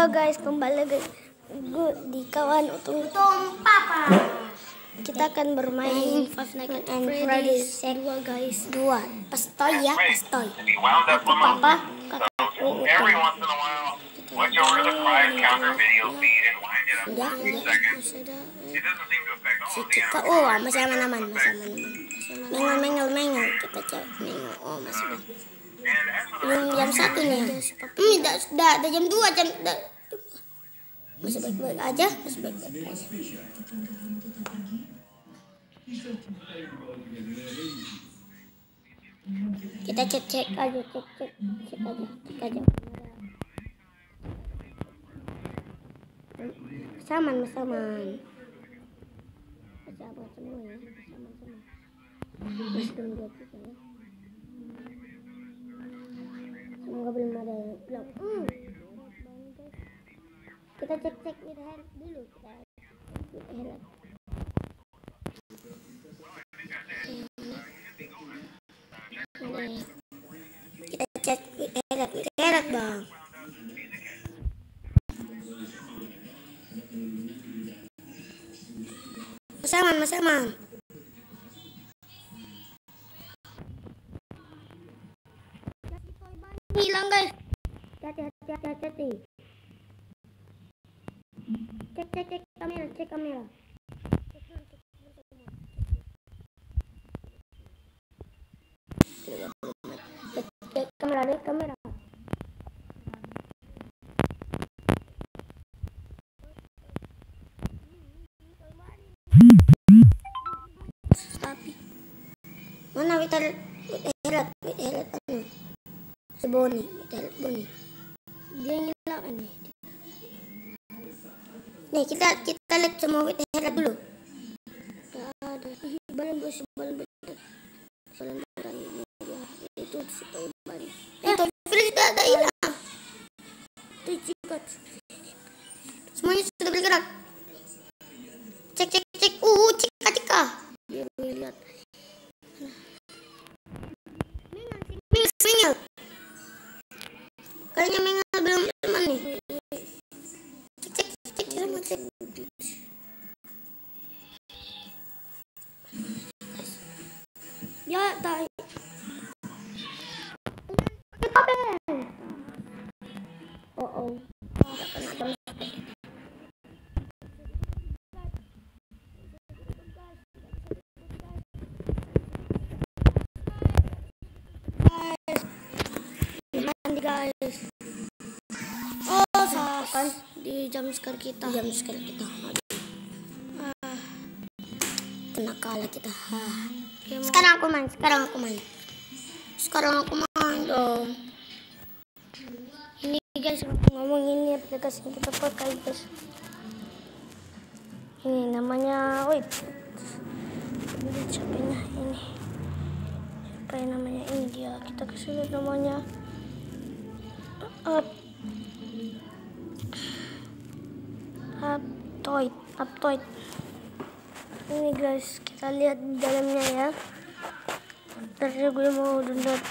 Halo guys, kembali gue di kawan utung Tung Papa. kita akan bermain Five Nights at Freddy's dua guys Dua. Pastoy ya, pastoy. Up Papa kakakku Every utung Udah, udah. Sudah, Si kita, oh masih aman aman, masih aman aman. Mengel mengel mengel, kita cek mengel. Oh masih Belum jam satu nih. Hmm, dah, dah, dah jam dua jam. Dah. Masih baik baik aja, masih baik baik aja. Kita cek cek aja, cek cek cek aja, cek aja. Saman, saman. Apa semua ya? Saman semua. Masih. Kita cek cek dulu kita. Kita cek bang. hilang guys Hati hati hati hati hati. Cek cek cek kamera, cek kamera. Cek cek kamera deh kamera. tapi Witar Herat Herat anu? Si Herat Boni. dia hilang ini Nih kita kita lihat semua Herat dulu. Gak ada Ih, balan bos balan balan ini dia itu si ya tak Oh oh. guys oh salah kan di jam skar kita Jam sekali kita. ah, Kena kalah kita. Ah. Mau- Sekarang aku main, sekarang aku main. Sekarang aku main dong. ini guys ngomong ini aplikasi yang kita pakai guys. Ini namanya wait ini siapanya? Ini. Siapa yang namanya? Ini dia. Kita kasih lihat namanya. Up. Aptoid Aptoid ini guys kita lihat di dalamnya ya Tadi gue mau download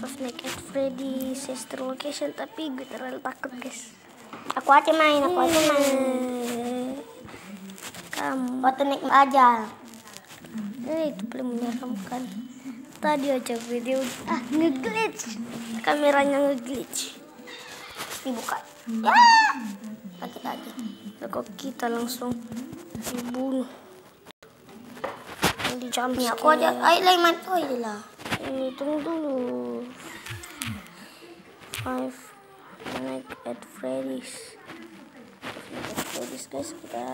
Five Nights at Freddy Sister Location tapi gue terlalu takut guys Aku aja main, aku aja main. Kamu Waktu naik aja. eh, itu belum menyeramkan tadi aja video ah ngeglitch kameranya ngeglitch Dibuka. Ya. Sakit aja. kok kita langsung dibunuh di jump Nih aku aja. Ayo lah main toy lah. ini tunggu dulu Five Nights at Freddy's at Freddy's guys kita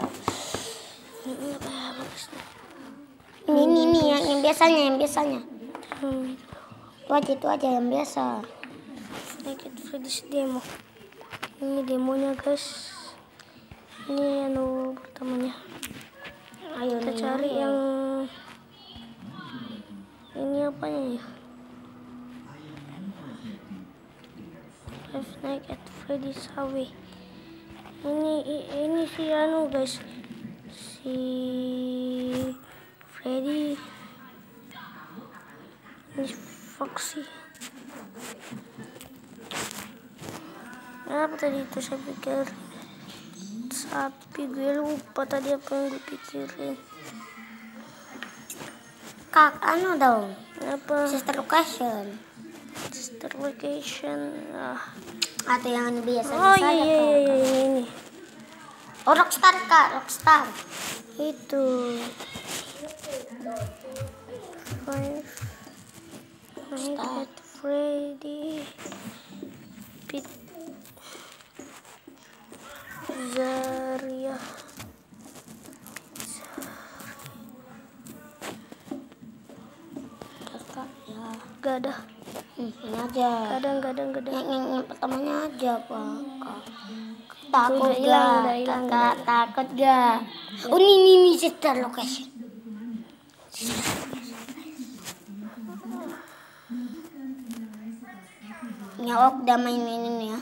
ini apa ya bagusnya Ini ini ini yang, yang biasanya, yang biasanya. hmm. Itu aja itu aja yang biasa. Five Nights at Freddy's demo ini demonya guys ini anu pertamanya Ayo kita nih. cari yang ini apanya ya Five Nights at Freddy's Highway ini ini si anu guys. Si Freddy. Ini Foxy. Apa tadi itu saya pikir sapi gue lupa tadi apa yang gue pikirin. Kak, anu dong. Apa? Sister location. Sister vacation. Ah. Atau yang anu biasa Oh iya iya iya iya ini. Oh, Rockstar, Kak. Rockstar. Itu. Five. Night at Freddy. Pit. Zaria. Gak ada. Hmm, ini aja. Gak ada, gak ada, gak ada. Yang, yang, yang pertamanya aja, Pak. Takut Udah hilang, gak? udah hilang, Kakak, takut gak? Oh, ini, ini, ini sister location. Nyawak udah main-mainin ya.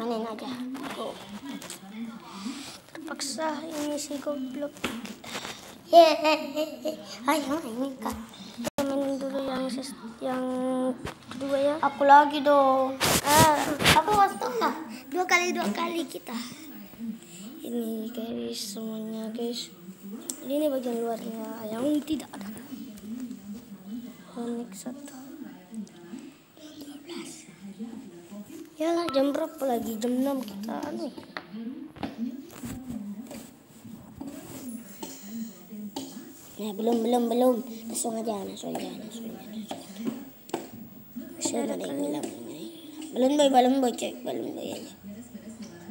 Mainin aja. Oh. Terpaksa ini si goblok. Hehehe. Ayo mainin kak. Dulu yang kedua ya. Aku lagi dong. Ah, Aku lah. Dua kali dua kali kita. ini guys semuanya guys. Ini bagian luarnya yang tidak ada. Onyx satu. Ya lah jam berapa lagi? Jam 6 kita anu. Nah belum belum belum. Langsung aja langsung aja langsung aja. Masih ada Belum ada yang kali. hilang, belum ada yang hilang. Balon boy balon boy cek balon boy aja.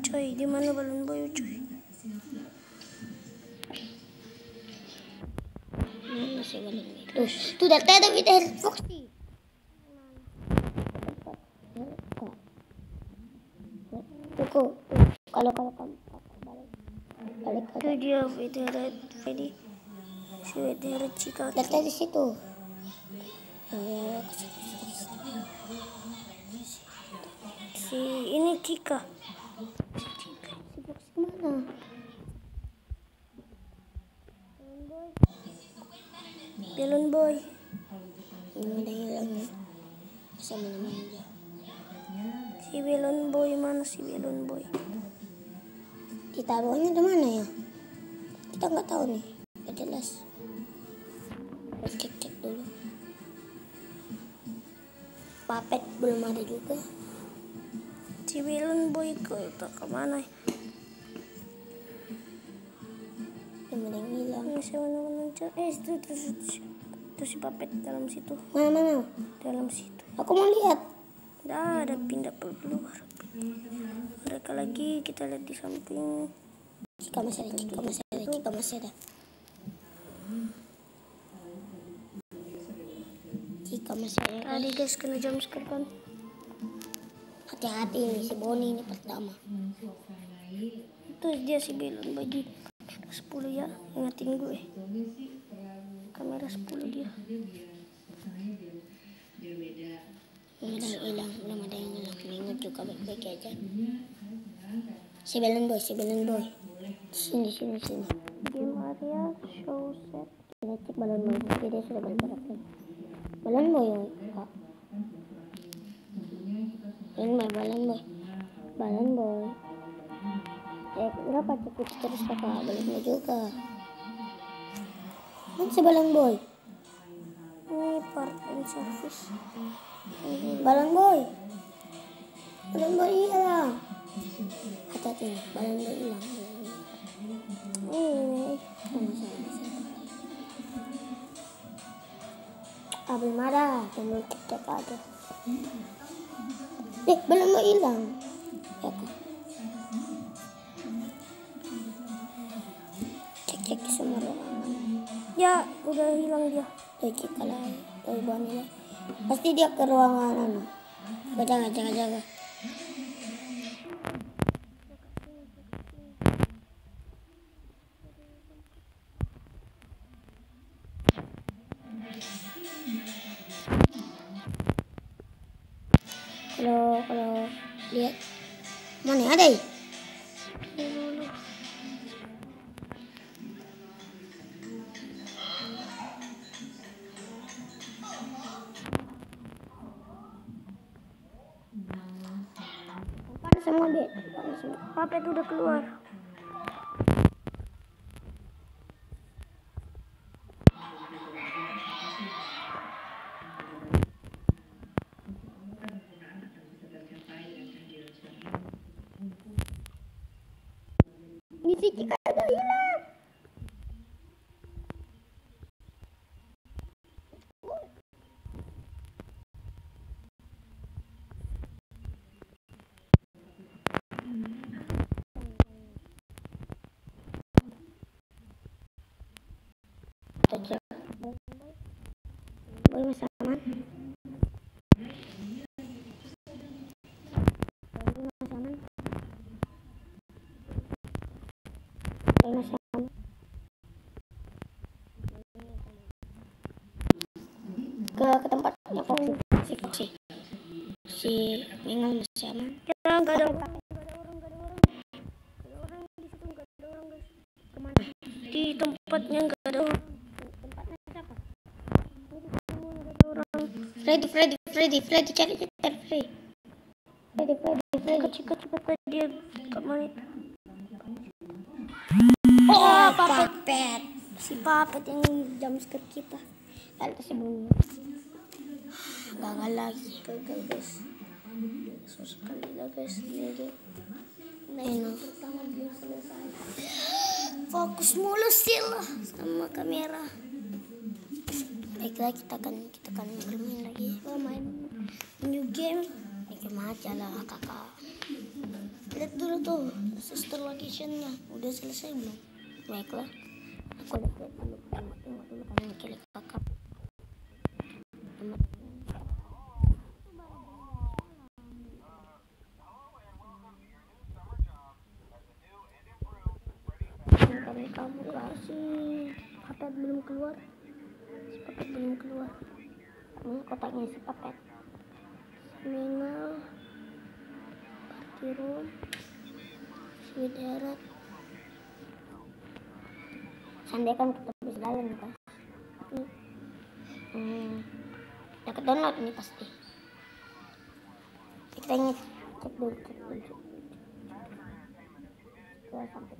Coy, di mana balon boy coy? Mana sih balon boy? Tuh tuh data ada kita Foxy. Tuku, kalau kalau kamu balik Itu dia Federet Fedi. Si Federet Cika. data di situ. Oh, ke situ. Si ini Cika. Si Foxy mana? Balon boy. Ini ada yang hilang ya. Sama. Si balon boy mana si balon boy? Ditaruhnya di mana ya? Kita nggak tahu nih. Nggak jelas. Harus cek cek dulu. Papet belum ada juga. Si balon boy ke tak ke mana? Ada yang hilang. Si mana aja. Eh itu itu, itu, itu, itu si papet dalam situ. Mana mana? Dalam situ. Aku mau lihat. Dah ada pindah keluar. Mereka lagi kita lihat di samping. Jika masih ada, jika masih ada, jika masih ada. Jika masih ada. Tadi guys kena jam kan. Nih si Boni ini pertama. Itu dia si balon boy di kamera 10 ya. Ingatin gue. Kamera 10 dia. Yang hilang, belum ada yang hilang. Ingat juga baik-baik aja. Si Balon Boy, si Balon Boy. Sini, sini, sini. Game area show set. Cek Balon Boy. Jadi sudah balik. Balon Boy, Kak. Balon Boy, Balon Boy. Balon Boy. Eh, kenapa cek terus kakak? Balon Boy juga. Mana si Balon Boy? Ini part and service. Balon Boy. Balon Boy hilang. Hati-hati Balon Boy hilang. Oh. Ah, ada. Tunggu cek aja. Eh, Balon Boy hilang. Ya, Kak. Cek-cek semua ruangan. ya udah hilang dia. Lah. Tuh, Boni lah. Pasti dia ke ruangan anu. Jaga, jaga, jaga. Semua. Papet udah keluar. Di sini kagak hilang. Cocok. Boy masih aman? Boy masih aman? Boy masih aman? Ke, ke Si Foxy. Si Mingal masih? Ya ada. Ke mana? Di tempatnya nggak ada orang. Orang. Freddy, Freddy, Freddy, Freddy, cari cari Freddy. Freddy, Freddy, Freddy. Cepat cepat cepat dia ke mana? Oh, papet. Si papet yang jam kita. Kali itu sebelumnya. Gagal lagi. Gagal guys. Susah kali lah guys. Ini ini pertama belum selesai. Fokus mulu sila sama kamera. Baiklah kita akan kita akan bermain lagi. Oh, main new game. Ini game aja lah kakak. Lihat dulu tuh sister locationnya udah selesai belum? Baiklah. Aku lihat dulu tengok tengok dulu kanan kiri kakak. Kami kamu kasih papet belum keluar. Si papet belum keluar. Ini kotaknya. Party room. Sweet erat. Sandi kan kita bisa jalan kan. Hmm. Hmm. Dekat download ini pasti. Kita ini cek dulu, cek dulu. sampai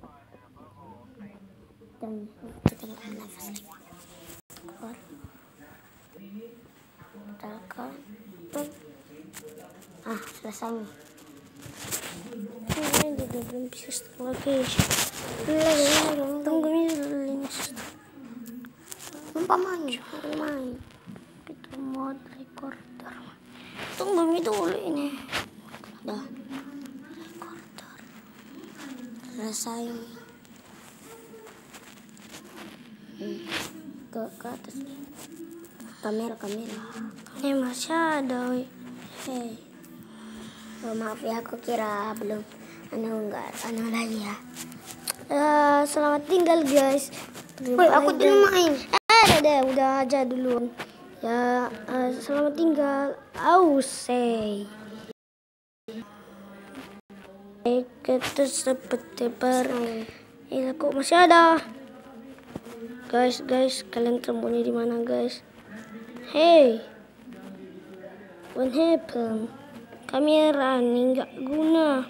dan kita nggak nafas lagi keluar tung ah selesai nih. Ini juga belum bisa location. Tunggu ini dulu ini. lupa main lupa main Itu mode recorder. tunggu ini dulu ini. Dah Recorder. selesai hmm. ke ke atas kamera kamera Ini masih ada. hei oh, maaf ya aku kira belum anu enggak anu lagi ya Ya, selamat tinggal guys. Woi, aku dulu main. Eh, udah, udah aja dulu. Ya, eh, selamat tinggal. Ausay. Kita seperti ber. Ini kok masih ada. Guys, guys, kalian sembunyi di mana, guys? Hey. What happened? Kamera ini nggak guna.